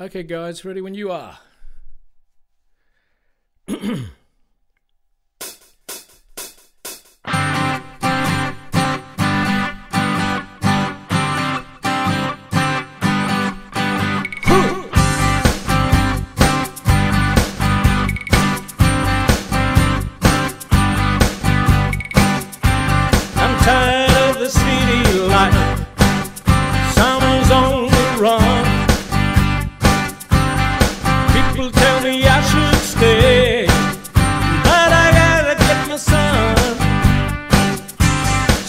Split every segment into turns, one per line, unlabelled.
Okay, guys, ready when you are.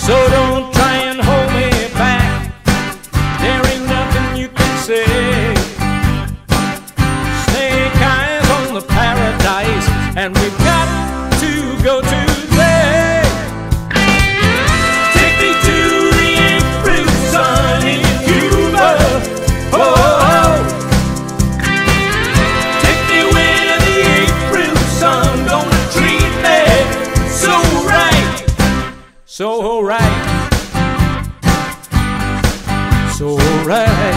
So don't try and hold me back. There ain't nothing you can say. Snake eyes on the paradise, and we've got to go today. Take me to the April sun in Cuba. Oh, oh, oh. Take me where the April sun gonna treat me so right, so right, alright.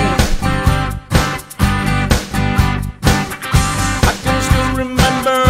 I can still remember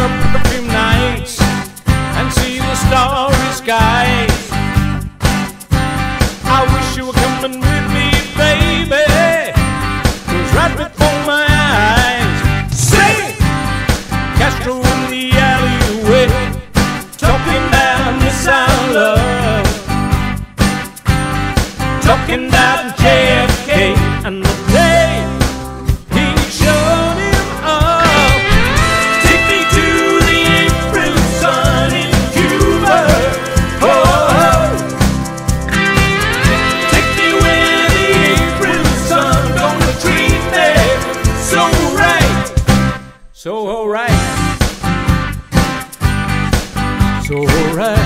so alright.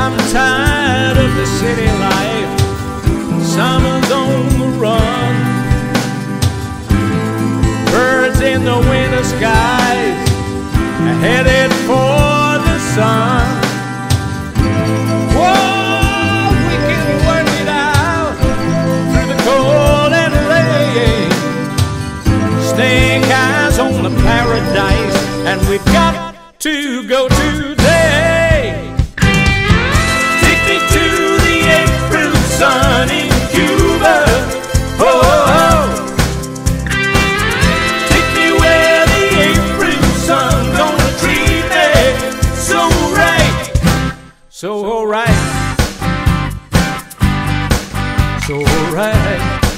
I'm tired of the city life. Summer's on the run. Birds in the winter skies, headed for the sun. And we've got to go today. Take me to the April sun in Cuba. Oh, oh, oh. Take me where the April sun gonna treat me so right, so alright, so alright.